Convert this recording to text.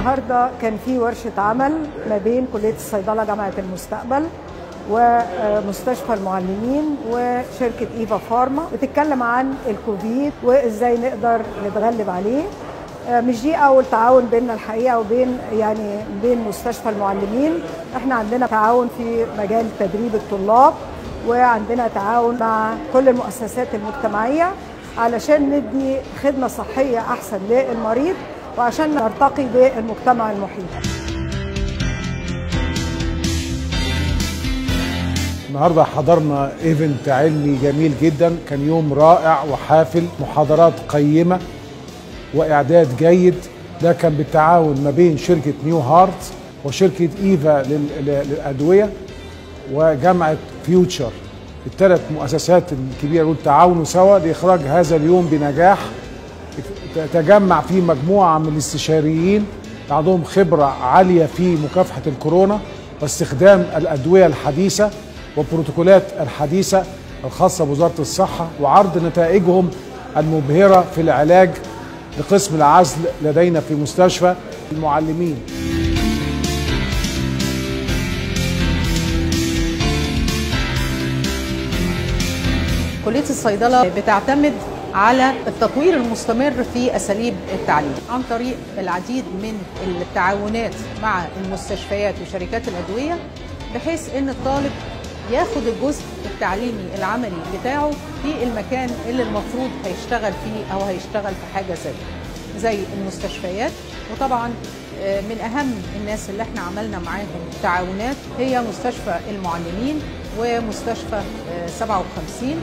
النهارده كان في ورشة عمل ما بين كلية الصيدلة جامعة المستقبل ومستشفى المعلمين وشركة إيفا فارما بتتكلم عن الكوفيد وإزاي نقدر نتغلب عليه. مش دي اول تعاون بيننا الحقيقة وبين يعني بين مستشفى المعلمين. إحنا عندنا تعاون في مجال تدريب الطلاب وعندنا تعاون مع كل المؤسسات المجتمعية علشان ندي خدمة صحية أحسن للمريض. وعشان نرتقي بالمجتمع المحيط. النهارده حضرنا event علمي جميل جدا كان يوم رائع وحافل محاضرات قيمة وإعداد جيد. ده كان بالتعاون ما بين شركة نيو هارت وشركة إيفا للأدوية وجامعه فيوتشر الثلاث مؤسسات الكبيرة دول تعاونوا سوا لإخراج هذا اليوم بنجاح. تجمع فيه مجموعة من الاستشاريين عندهم خبرة عالية في مكافحة الكورونا واستخدام الأدوية الحديثة والبروتوكولات الحديثة الخاصة بوزارة الصحة وعرض نتائجهم المبهرة في العلاج لقسم العزل لدينا في مستشفى المعلمين. كلية الصيدلة بتعتمد على التطوير المستمر في أساليب التعليم عن طريق العديد من التعاونات مع المستشفيات وشركات الأدوية بحيث إن الطالب ياخد الجزء التعليمي العملي بتاعه في المكان اللي المفروض هيشتغل فيه أو هيشتغل في حاجة زي زي المستشفيات. وطبعا من أهم الناس اللي إحنا عملنا معاهم تعاونات هي مستشفى المعلمين ومستشفى 57